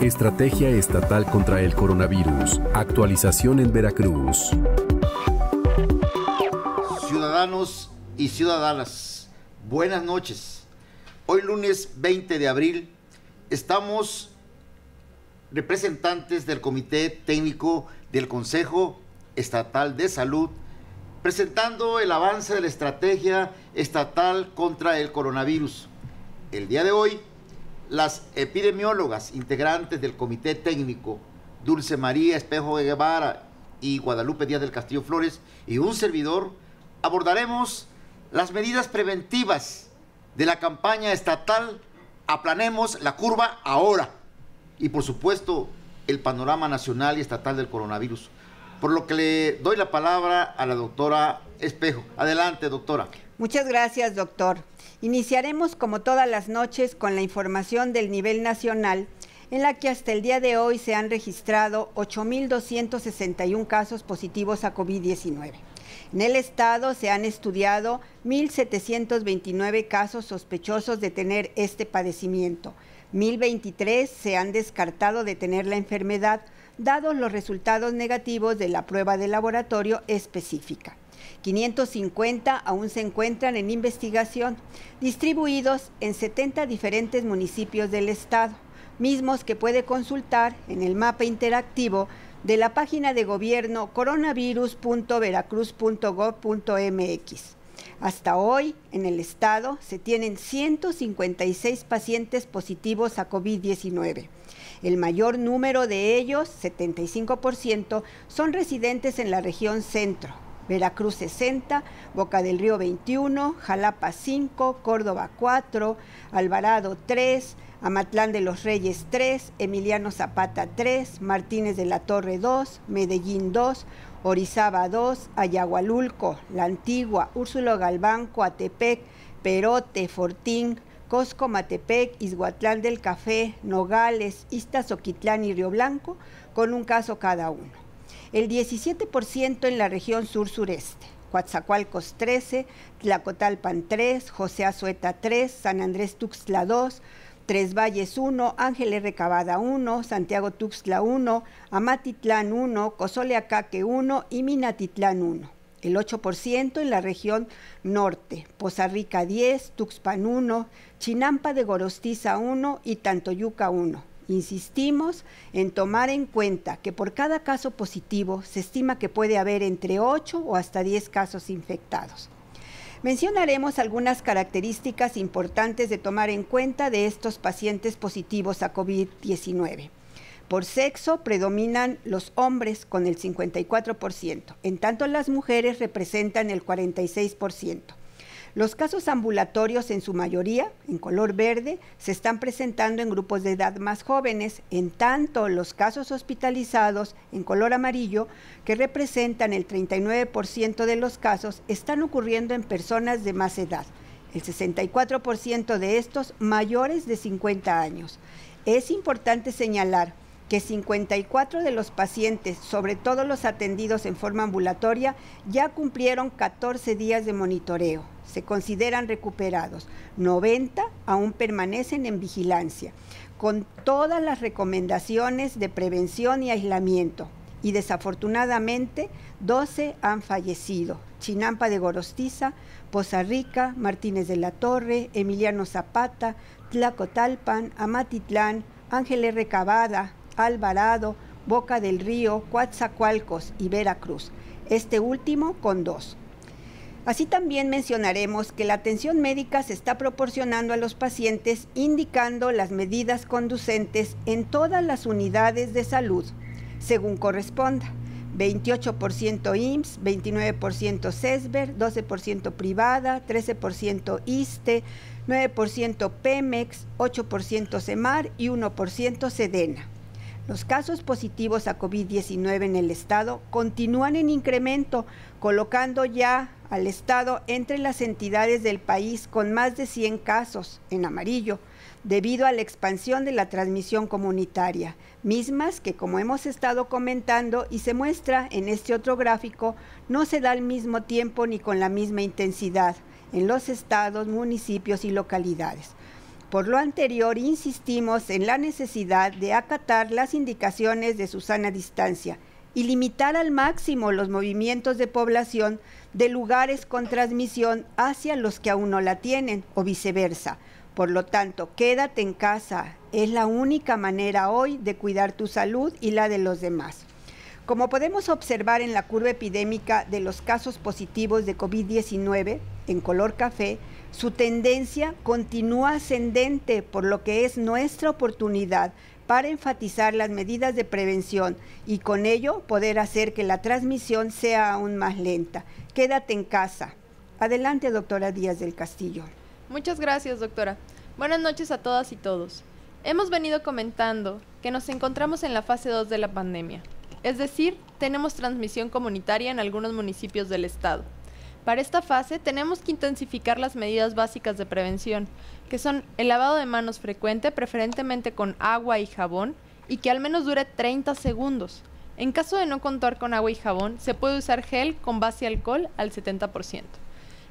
Estrategia Estatal contra el Coronavirus. Actualización en Veracruz. Ciudadanos y ciudadanas, buenas noches. Hoy lunes 20 de abril estamos representantes del Comité Técnico del Consejo Estatal de Salud presentando el avance de la estrategia estatal contra el coronavirus. El día de hoy las epidemiólogas integrantes del Comité Técnico, Dulce María Espejo de Guevara y Guadalupe Díaz del Castillo Flores, y un servidor, abordaremos las medidas preventivas de la campaña estatal Aplanemos la curva ahora. Y por supuesto, el panorama nacional y estatal del coronavirus. Por lo que le doy la palabra a la doctora Espejo. Adelante, doctora. Muchas gracias, doctor. Iniciaremos como todas las noches con la información del nivel nacional, en la que hasta el día de hoy se han registrado 8.261 casos positivos a COVID-19. En el estado se han estudiado 1.729 casos sospechosos de tener este padecimiento. 1.023 se han descartado de tener la enfermedad, dados los resultados negativos de la prueba de laboratorio específica. 550 aún se encuentran en investigación, distribuidos en 70 diferentes municipios del estado, mismos que puede consultar en el mapa interactivo de la página de gobierno coronavirus.veracruz.gov.mx. Hasta hoy, en el estado, se tienen 156 pacientes positivos a COVID-19. El mayor número de ellos, 75%, son residentes en la región centro, Veracruz 60, Boca del Río 21, Jalapa 5, Córdoba 4, Alvarado 3, Amatlán de los Reyes 3, Emiliano Zapata 3, Martínez de la Torre 2, Medellín 2, Orizaba 2, Ayagualulco, La Antigua, Úrsulo Galván, Coatepec, Perote, Fortín, Cosco, Matepec, Izhuatlán del Café, Nogales, Iztazoquitlán y Río Blanco, con un caso cada uno el 17% en la región sur-sureste. Coatzacoalcos 13, Tlacotalpan 3, José Azueta 3, San Andrés Tuxtla 2, Tres Valles 1, Ángeles Recabada 1, Santiago Tuxtla 1, Amatitlán 1, Cozoleacaque 1 y Minatitlán 1. El 8% en la región norte, Poza Rica 10, Tuxpan 1, Chinampa de Gorostiza 1 y Tantoyuca 1. Insistimos en tomar en cuenta que por cada caso positivo se estima que puede haber entre 8 o hasta 10 casos infectados. Mencionaremos algunas características importantes de tomar en cuenta de estos pacientes positivos a COVID-19. Por sexo predominan los hombres con el 54%, en tanto las mujeres representan el 46%. Los casos ambulatorios en su mayoría, en color verde, se están presentando en grupos de edad más jóvenes, en tanto los casos hospitalizados en color amarillo, que representan el 39% de los casos, están ocurriendo en personas de más edad, el 64% de estos mayores de 50 años. Es importante señalar que 54 de los pacientes, sobre todo los atendidos en forma ambulatoria, ya cumplieron 14 días de monitoreo se consideran recuperados. 90 aún permanecen en vigilancia, con todas las recomendaciones de prevención y aislamiento. Y desafortunadamente, 12 han fallecido. Chinampa de Gorostiza, Poza Rica, Martínez de la Torre, Emiliano Zapata, Tlacotalpan, Amatitlán, Ángeles Recabada, Alvarado, Boca del Río, Coatzacoalcos y Veracruz. Este último con dos. Así también mencionaremos que la atención médica se está proporcionando a los pacientes indicando las medidas conducentes en todas las unidades de salud, según corresponda. 28% IMSS, 29% CESBER, 12% privada, 13% ISTE, 9% PEMEX, 8% CEMAR y 1% SEDENA. Los casos positivos a COVID-19 en el estado continúan en incremento, colocando ya al estado entre las entidades del país con más de 100 casos en amarillo, debido a la expansión de la transmisión comunitaria, mismas que como hemos estado comentando y se muestra en este otro gráfico, no se da al mismo tiempo ni con la misma intensidad en los estados, municipios y localidades. Por lo anterior, insistimos en la necesidad de acatar las indicaciones de Susana distancia y limitar al máximo los movimientos de población de lugares con transmisión hacia los que aún no la tienen o viceversa. Por lo tanto, quédate en casa. Es la única manera hoy de cuidar tu salud y la de los demás. Como podemos observar en la curva epidémica de los casos positivos de COVID-19 en color café, su tendencia continúa ascendente, por lo que es nuestra oportunidad para enfatizar las medidas de prevención y con ello poder hacer que la transmisión sea aún más lenta. Quédate en casa. Adelante, doctora Díaz del Castillo. Muchas gracias, doctora. Buenas noches a todas y todos. Hemos venido comentando que nos encontramos en la fase 2 de la pandemia, es decir, tenemos transmisión comunitaria en algunos municipios del estado. Para esta fase tenemos que intensificar las medidas básicas de prevención, que son el lavado de manos frecuente, preferentemente con agua y jabón, y que al menos dure 30 segundos. En caso de no contar con agua y jabón, se puede usar gel con base alcohol al 70%.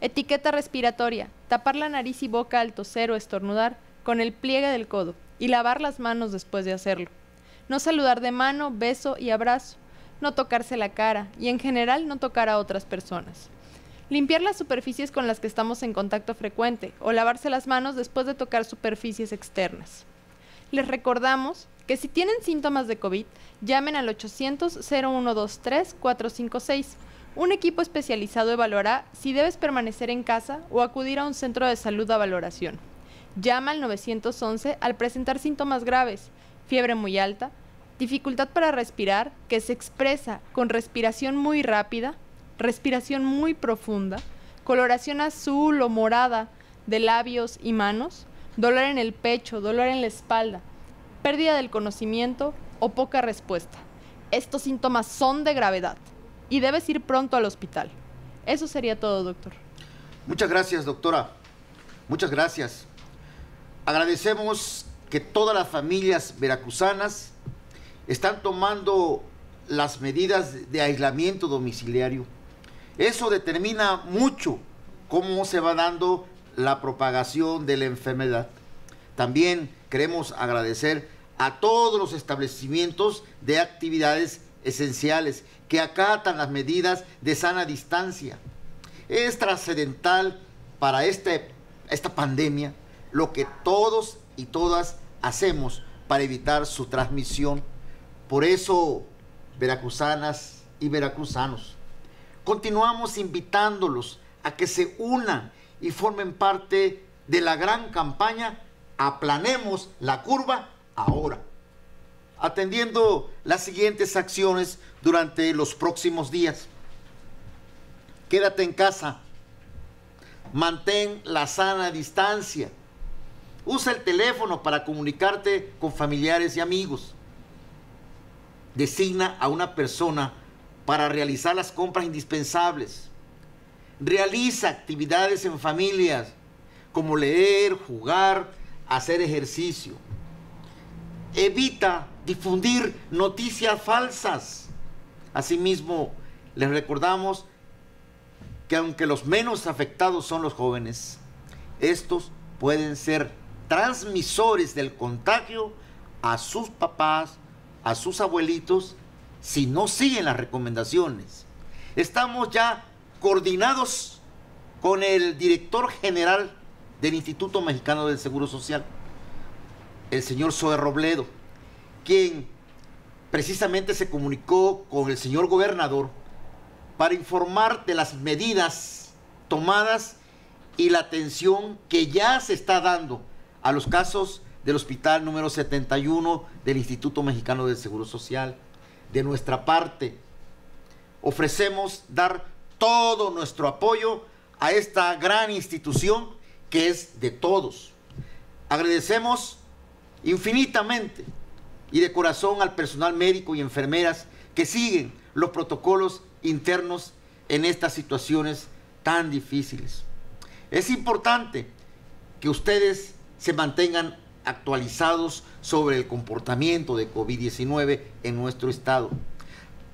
Etiqueta respiratoria, tapar la nariz y boca al toser o estornudar con el pliegue del codo y lavar las manos después de hacerlo. No saludar de mano, beso y abrazo. No tocarse la cara y en general no tocar a otras personas. Limpiar las superficies con las que estamos en contacto frecuente o lavarse las manos después de tocar superficies externas. Les recordamos que si tienen síntomas de COVID, llamen al 800-0123-456. Un equipo especializado evaluará si debes permanecer en casa o acudir a un centro de salud a valoración. Llama al 911 al presentar síntomas graves, fiebre muy alta, dificultad para respirar que se expresa con respiración muy rápida, respiración muy profunda, coloración azul o morada de labios y manos, dolor en el pecho, dolor en la espalda, pérdida del conocimiento o poca respuesta. Estos síntomas son de gravedad y debes ir pronto al hospital. Eso sería todo, doctor. Muchas gracias, doctora. Muchas gracias. Agradecemos que todas las familias veracruzanas están tomando las medidas de aislamiento domiciliario eso determina mucho cómo se va dando la propagación de la enfermedad. También queremos agradecer a todos los establecimientos de actividades esenciales que acatan las medidas de sana distancia. Es trascendental para este, esta pandemia lo que todos y todas hacemos para evitar su transmisión. Por eso, veracruzanas y veracruzanos, continuamos invitándolos a que se unan y formen parte de la gran campaña Aplanemos la curva ahora, atendiendo las siguientes acciones durante los próximos días. Quédate en casa, mantén la sana distancia, usa el teléfono para comunicarte con familiares y amigos, designa a una persona para realizar las compras indispensables. Realiza actividades en familias como leer, jugar, hacer ejercicio. Evita difundir noticias falsas. Asimismo, les recordamos que aunque los menos afectados son los jóvenes, estos pueden ser transmisores del contagio a sus papás, a sus abuelitos si no siguen las recomendaciones. Estamos ya coordinados con el director general del Instituto Mexicano del Seguro Social, el señor Zoe Robledo, quien precisamente se comunicó con el señor gobernador para informar de las medidas tomadas y la atención que ya se está dando a los casos del hospital número 71 del Instituto Mexicano del Seguro Social de nuestra parte. Ofrecemos dar todo nuestro apoyo a esta gran institución que es de todos. Agradecemos infinitamente y de corazón al personal médico y enfermeras que siguen los protocolos internos en estas situaciones tan difíciles. Es importante que ustedes se mantengan actualizados sobre el comportamiento de COVID-19 en nuestro estado.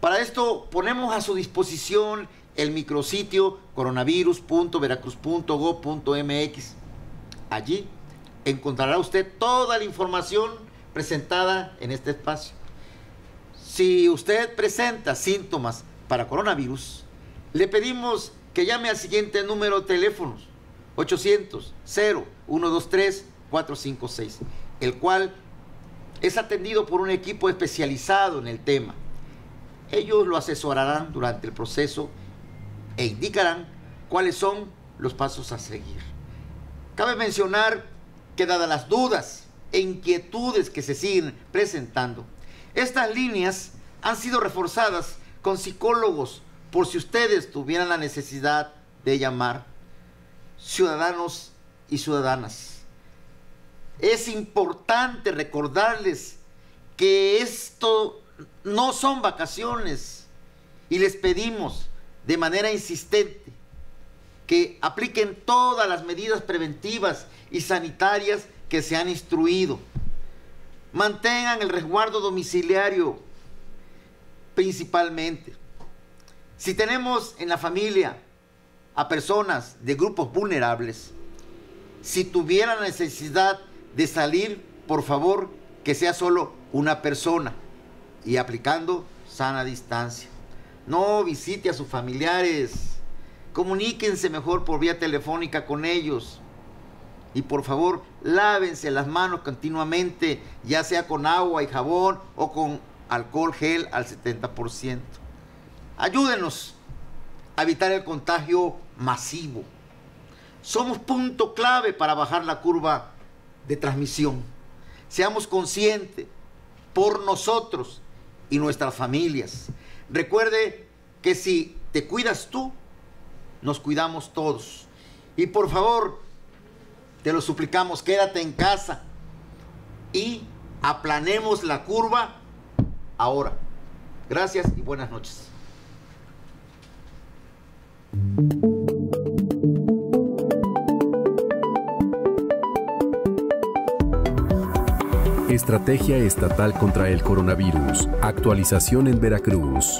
Para esto ponemos a su disposición el micrositio coronavirus.veracruz.gov.mx. Allí encontrará usted toda la información presentada en este espacio. Si usted presenta síntomas para coronavirus, le pedimos que llame al siguiente número de teléfonos 800 0123 456, el cual es atendido por un equipo especializado en el tema. Ellos lo asesorarán durante el proceso e indicarán cuáles son los pasos a seguir. Cabe mencionar que dadas las dudas e inquietudes que se siguen presentando, estas líneas han sido reforzadas con psicólogos por si ustedes tuvieran la necesidad de llamar ciudadanos y ciudadanas. Es importante recordarles que esto no son vacaciones y les pedimos de manera insistente que apliquen todas las medidas preventivas y sanitarias que se han instruido. Mantengan el resguardo domiciliario principalmente. Si tenemos en la familia a personas de grupos vulnerables, si tuvieran necesidad de salir, por favor, que sea solo una persona y aplicando sana distancia. No visite a sus familiares. Comuníquense mejor por vía telefónica con ellos. Y por favor, lávense las manos continuamente, ya sea con agua y jabón o con alcohol gel al 70%. Ayúdenos a evitar el contagio masivo. Somos punto clave para bajar la curva de transmisión. Seamos conscientes por nosotros y nuestras familias. Recuerde que si te cuidas tú, nos cuidamos todos. Y por favor, te lo suplicamos, quédate en casa y aplanemos la curva ahora. Gracias y buenas noches. Estrategia Estatal contra el Coronavirus. Actualización en Veracruz.